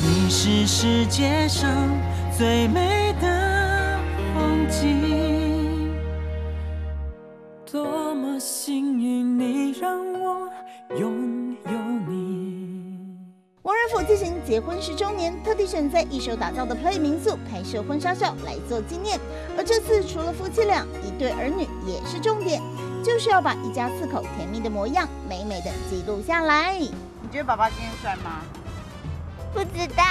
你是世界上最美的风景。多么幸运，你让我拥有你。王仁甫进行结婚十周年，特地选在一手打造的 Play 民宿拍摄婚纱照来做纪念。而这次除了夫妻俩，一对儿女也是重点，就是要把一家四口甜蜜的模样美美的记录下来。你觉得爸爸今天帅吗？不知道，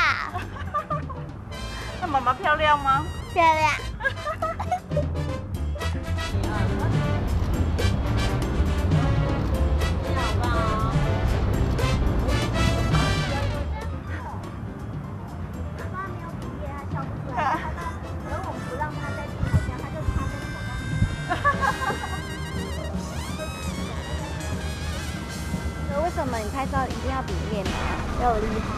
那妈妈漂亮吗？漂亮。为什么你拍照一定要比面吗？因为我厉害。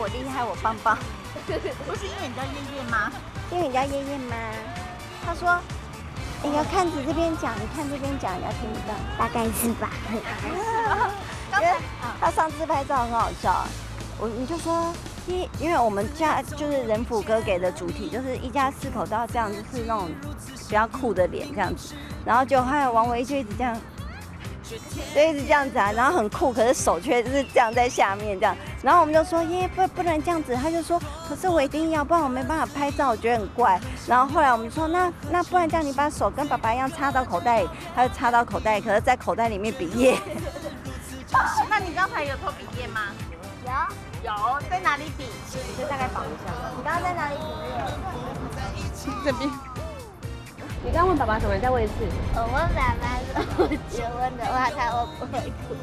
我厉害，我棒棒。不是因为你叫燕燕吗？因为你叫燕燕吗？他说，你要看着这边讲，你看这边讲，你要听不到，大概是吧？因为他上次拍照很好笑，我你就说一，因为我们家就是仁甫哥给的主题，就是一家四口都要这样，就是那种比较酷的脸这样子，然后就还有王维就一直这样。就一直这样子啊，然后很酷，可是手却是这样在下面这样，然后我们就说耶不不能这样子，他就说可是我一定要，不然我没办法拍照，我觉得很怪。然后后来我们说那那不然这样，你把手跟爸爸一样插到口袋里，他就插到口袋，可是在口袋里面比耶。那你刚才有偷比耶吗？有有，在哪里比？就大概绑一下。你刚刚在哪里比耶？这边。你刚问爸爸什么？再问一次。我问爸爸说，结婚的话他会不会哭？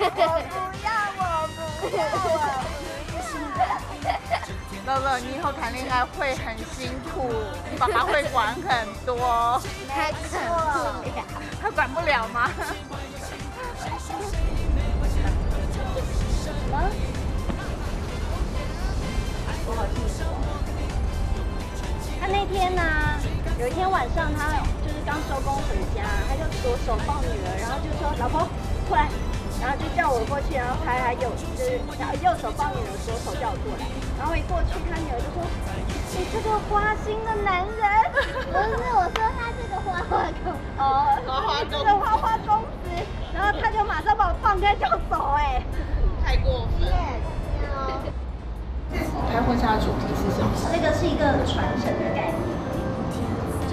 我不要，我不要，我乐乐，你以后谈恋爱会很辛苦，你 爸爸会管很多。太可了，他管不了吗？我好幸福。他那天呢，有一天晚上，他就是刚收工回家，他就左手抱女儿，然后就说：“老婆，过来。”然后就叫我过去，然后拍他右，就是然后右手抱女儿，左手叫我过来。然后一过去，他女儿就说：“你这个花心的男人。”不是，我说他这个花花公子。哦，花花公子这个花花公子。然后他就马上把我放开就走，哎。太过分。拍婚纱的主题是什么？这个是一个传承的概念，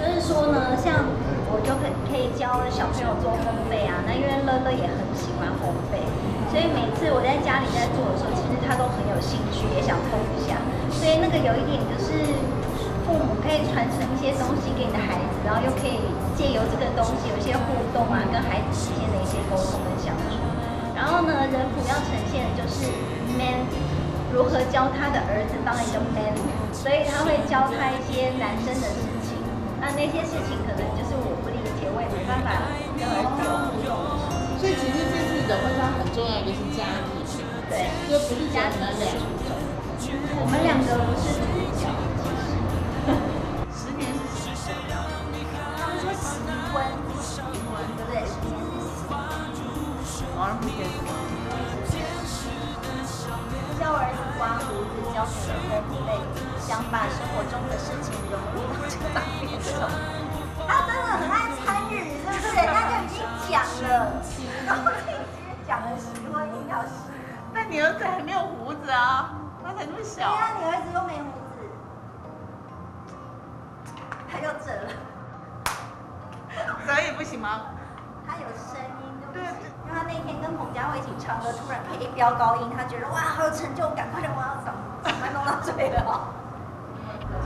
就是说呢，像我就可可以教小朋友做烘焙啊，那因为乐乐也很喜欢烘焙，所以每次我在家里在做的时候，其实他都很有兴趣，也想碰一下。所以那个有一点就是，父母可以传承一些东西给你的孩子，然后又可以借由这个东西有一些互动啊，跟孩子之间的一些沟通跟相处。然后呢，人谱要呈现的就是 man。如何教他的儿子当一个 man，所以他会教他一些男生的事情。那那些事情可能就是我不理解，我也没办法跟儿子有互动的事情。所以其实这次的婚纱很重要一个是家庭，对，就不是家庭的两我们两个不是主角，胡子，教女儿烘焙，想把生活中的事情融入到这个场面中。他真的很爱参与，是不是？人家就已经讲了，然后已经讲了十多一条十。但你儿子还没有胡子啊，他才那么小。对啊，你儿子又没胡子，他又整了。所以不行吗？他有声音就不行，因为他那天跟彭佳慧一起唱歌，突然可以飙高音，他觉得哇好有成就感，快点我要怎么怎么弄到最好。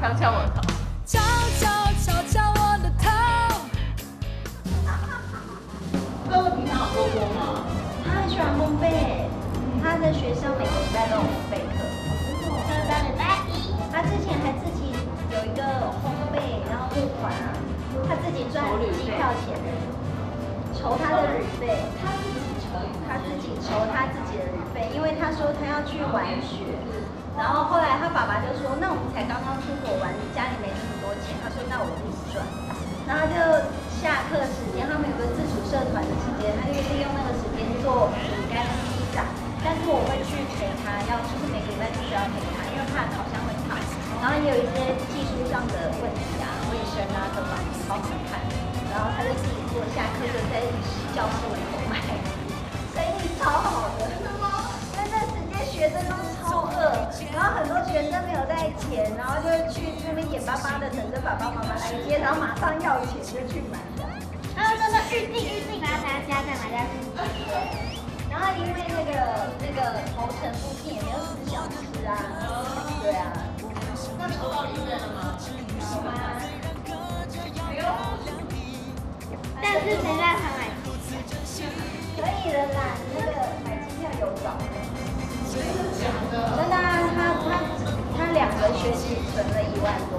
敲敲我头。敲敲敲敲我的头。乐乐平常有做过吗？他很喜欢烘焙，他的学校每个礼拜都有烘焙课。这个礼拜一，他之前还自己有一个烘焙，然后募款啊，他自己赚机票钱，筹他的旅费，他自己筹，他自己筹他自己的旅费，因为他说他要去玩雪，然后后来他爸爸就说那我们才刚刚出国玩家里没那么多钱他说那我自己赚然后就下课时间他们有个自主社团的时间他就利用那个时间做饼干披萨但是我会去陪他要就是每个礼拜必须要陪他因为怕烤箱会烫然后也有一些技术上的问题啊卫生啊什么好好看然后他就自己做下课就在教室巴巴的等着爸爸妈妈来接，然后马上要钱就去买的。然后说说预定预定，然后大家再买再付。然后因为那个那个头城附近也没有什么小吃啊，对啊。那抽到医院了吗？有吗？但是没办法买。可以了啦，那个买机票有找的。真的，他他他两个学期存了一万多。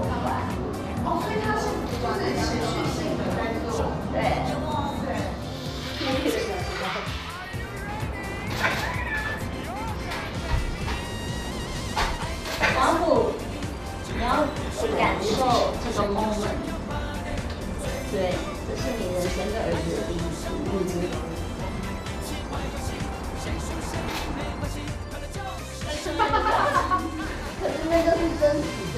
哦，所以它是就是持续性的在做。对。老虎，你要去感受这个 moment。对，这是你人生的儿子的第一次。嗯。可是那就是真实的，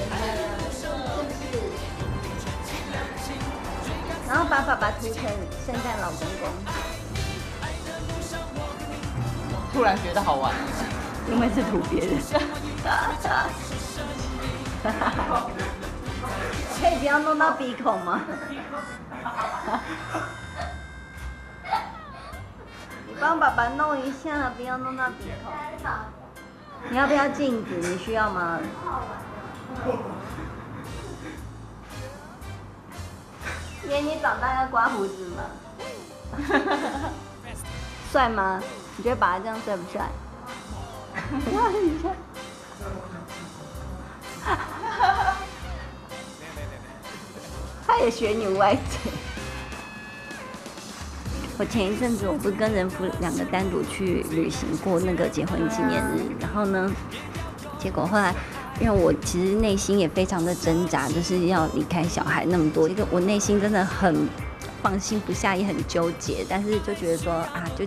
然后把爸爸涂成圣诞老公公。突然觉得好玩，因为是涂别人。可以不要弄到鼻孔吗？你 帮爸爸弄一下，不要弄到鼻孔。你要不要镜子？你需要吗？爷，你长大要刮胡子吗？帅吗？你觉得爸爸这样帅不帅？他也学你歪嘴。我前一阵子我不是跟人夫两个单独去旅行过那个结婚纪念日，然后呢，结果后来，因为我其实内心也非常的挣扎，就是要离开小孩那么多，一个我内心真的很放心不下，也很纠结，但是就觉得说啊，就。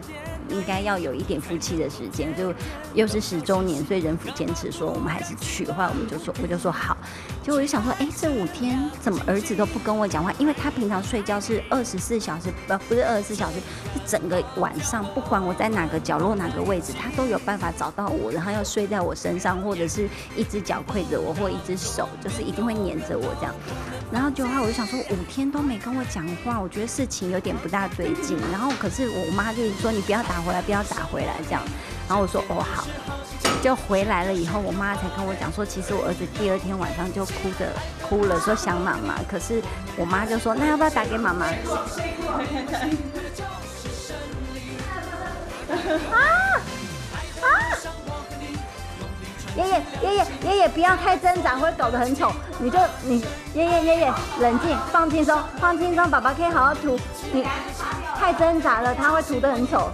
应该要有一点夫妻的时间，就又是十周年，所以人府坚持说我们还是去。后来我们就说，我就说好。就我就想说，哎，这五天怎么儿子都不跟我讲话？因为他平常睡觉是二十四小时，不不是二十四小时，是整个晚上，不管我在哪个角落、哪个位置，他都有办法找到我，然后要睡在我身上，或者是一只脚跪着我，或一只手，就是一定会黏着我这样。然后就后来我就想说，五天都没跟我讲话，我觉得事情有点不大对劲。然后可是我妈就是说，你不要打。回来不要打回来这样，然后我说哦好，就回来了以后，我妈才跟我讲说，其实我儿子第二天晚上就哭着哭了，说想妈妈。可是我妈就说，那要不要打给妈妈？啊 啊！爷爷爷爷爷爷不要太挣扎，会搞得很丑。你就你爷爷爷爷冷静，放轻松，放轻松，爸爸可以好好涂。你太挣扎了，他会涂得很丑。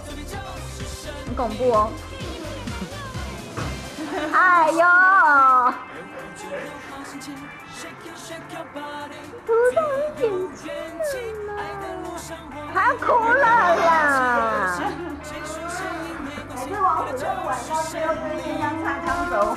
很恐怖哦！哎呦，涂到眼睛了，他哭了啦！每次王虎都晚上最后对面像擦枪走火。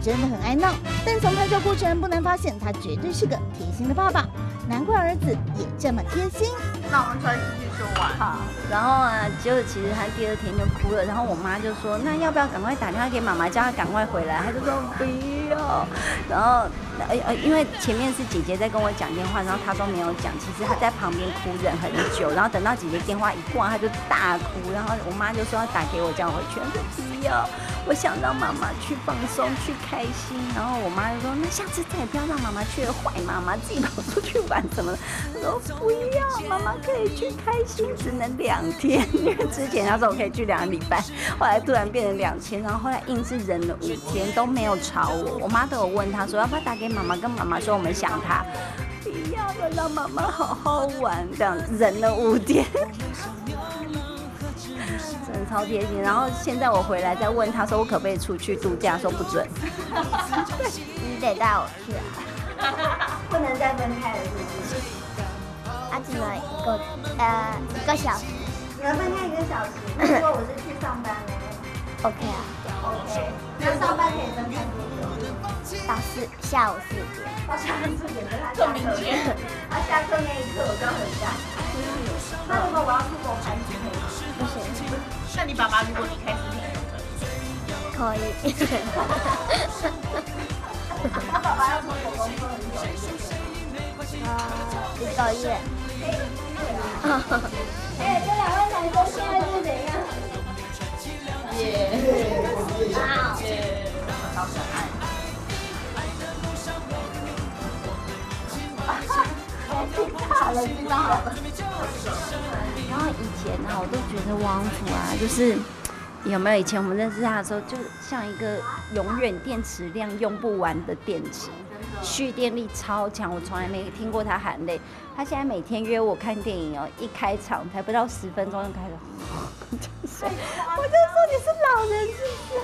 真的很爱闹，但从拍照过程不难发现，他绝对是个贴心的爸爸。难怪儿子也这么贴心。那我们穿继续说完。好，然后啊，就其实他第二天就哭了，然后我妈就说，那要不要赶快打电话给妈妈，叫她赶快回来？他就说不要。然后呃呃，因为前面是姐姐在跟我讲电话，然后她都没有讲，其实她在旁边哭忍很久，然后等到姐姐电话一挂，她就大哭，然后我妈就说要打给我，叫我回去，她说不要。我想让妈妈去放松、去开心。然后我妈就说：“那下次再也不要让妈妈去了，坏妈妈自己跑出去玩什么的。”我说：“不要，妈妈可以去开心，只能两天。因为之前她说我可以去两个礼拜，后来突然变成两天，然后后来硬是忍了五天都没有吵我。我妈都有问她说要不要打给妈妈，跟妈妈说我们想她。不要了，让妈妈好好玩，这样忍了五天。”真的超贴心，然后现在我回来再问他说我可不可以出去度假，说不准，你得带我去啊！不能再分开了，是不是？啊，只能一个呃一个小时。你要分开一个小时，如果我是去上班呢？OK 啊，OK。那上班可以分开多久？到四下午四点。到下午四点，跟他下课。他下课那一刻我就很赶。那如果我要出国拍视频，不行。那你爸爸如果你开视频，可以。他爸爸要从我工作很久，啊，一个月。哎，这两位男生现在是怎样？耶！好。好可爱。大了，知道了。然后以前呢，我都觉得王府啊，就是有没有以前我们认识他的时候，就像一个永远电池量用不完的电池，蓄电力超强。我从来没听过他喊累。他现在每天约我看电影哦，一开场才不到十分钟就开始睡。我就说你是老人是不是？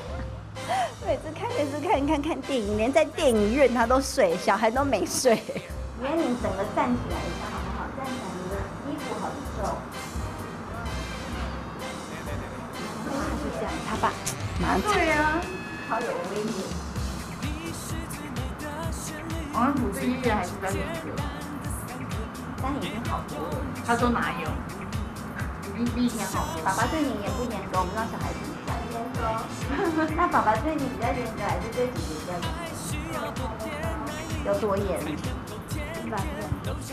每次看电视看看看电影，连在电影院他都睡，小孩都没睡。连你整个站起来一下好不好？站起来，你的衣服很皱。他爸，蛮对呀，好有威严。王安普是医院还是在研究？但已经好多了。他说哪有？比比以前好。爸爸对你严不严格？我们让小孩子讲。严格。那 爸爸对你比较严格，还是对姐姐比较严格？有多严？一百倍。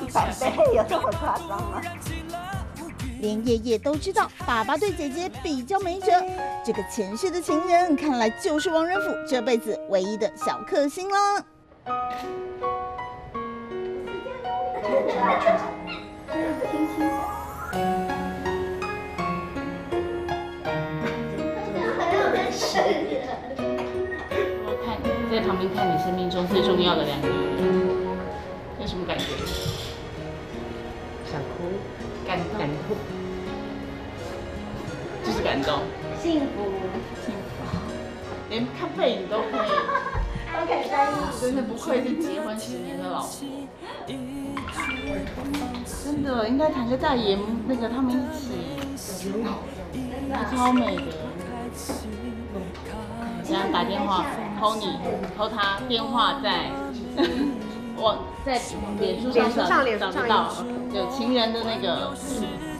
一百倍有这么夸张吗？连爷爷都知道，爸爸对姐姐比较没辙。这个前世的情人，看来就是王仁甫这辈子唯一的小克星了。我看在旁边看你生命中最重要的两个人，有什么感觉？想哭。感感动，就是感动，幸福，幸福，连看背影都可以，都可以在意，真的不愧是结婚十年的老婆，真的应该谈个代言，那个他们一起，超美的，这样打电话，call 你，call 他，电话在。我在脸书上找找不到，有情人的那个。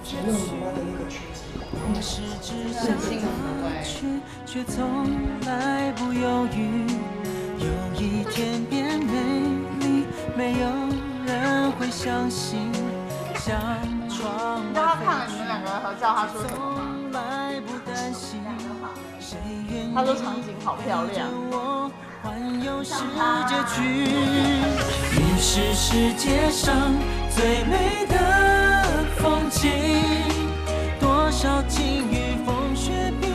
很幸福哎。却从来不犹豫，有一天变美丽，没有人会相信。像窗外他看了你们两个合照，他说什么吗？他说场景好漂亮。环游世界去，你是世界上最美的风景。多少晴雨风雪冰，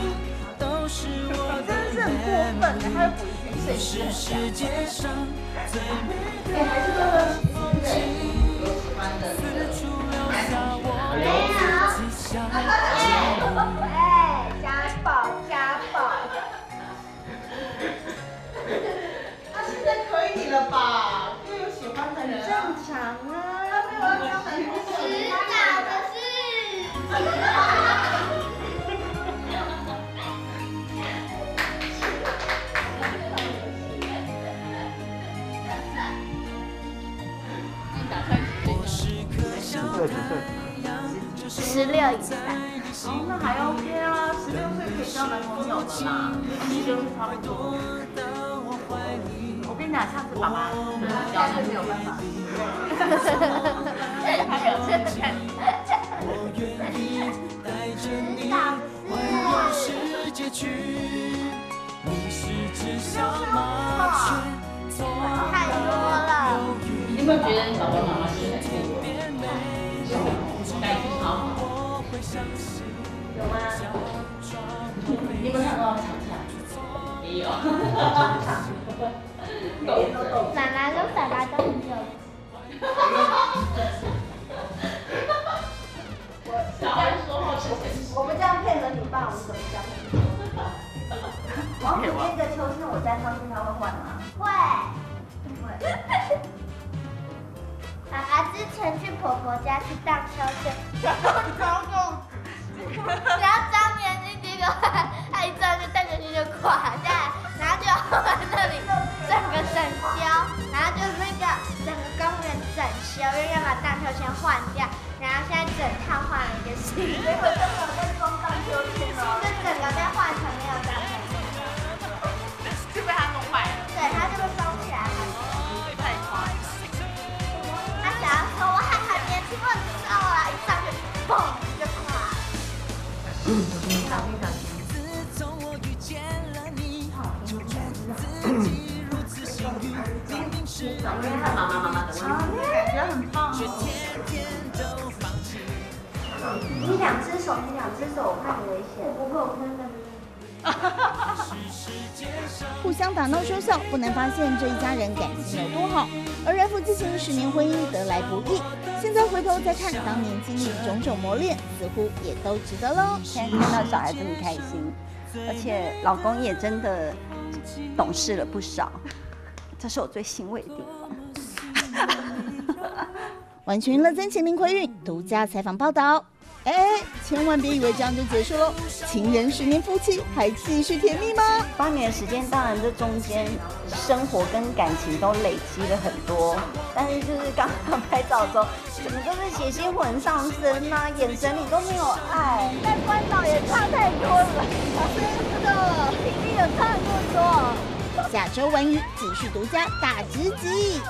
都是我的眼泪。你是世界上最美的风景，四处留下我自己想。吧，又有喜欢的人，正常啊。他没有交男朋友，迟早的事。十六以上。哦，那还 OK 啊，十六岁可以交男朋友的啦，十六岁差不多。下次爸爸教是没有办法。他表现的看。我愿意带着你环游世界去，你是小麻雀，从太多了。你有没有觉得你爸爸妈妈是很幸福？感情好好。有吗？你有没有看到有。奶奶跟爸爸都很有。小孩说话之前我们这样配合你爸，我们怎么相处？王子那个秋千我站上去他会换吗？会。爸爸之前去婆婆家去荡秋千，然后然后张年那这个，他一转就荡秋千就垮下来，然后就整修，又要把荡秋千换掉，然后现在整套换了一个新的，结果真的有在装荡秋千就哦。整个被换成没有荡秋千，就被他弄坏了。对，他就被封起来了。太夸张。他想要说我还很年轻，我很瘦啊，一上去，嘣就垮了。自两只手，你两只手，我怕你危险。不会，我真的。互相打闹说笑，不难发现这一家人感情有多好。而人夫自行十年婚姻得来不易，现在回头再看当年经历种种磨练，似乎也都值得喽。现在看到小孩这么开心，而且老公也真的懂事了不少，这是我最欣慰的地方。完全乐增情林奎韵独家采访报道。哎，千万别以为这样就结束喽！情人十年夫妻还继续甜蜜吗？八年的时间，当然这中间生活跟感情都累积了很多，但是就是刚刚拍照的时候，怎么都是血腥魂上身呐、眼神里都没有爱。但关岛也差太多了，真的，体力也差这么多。下周玩鱼继续独家大直击。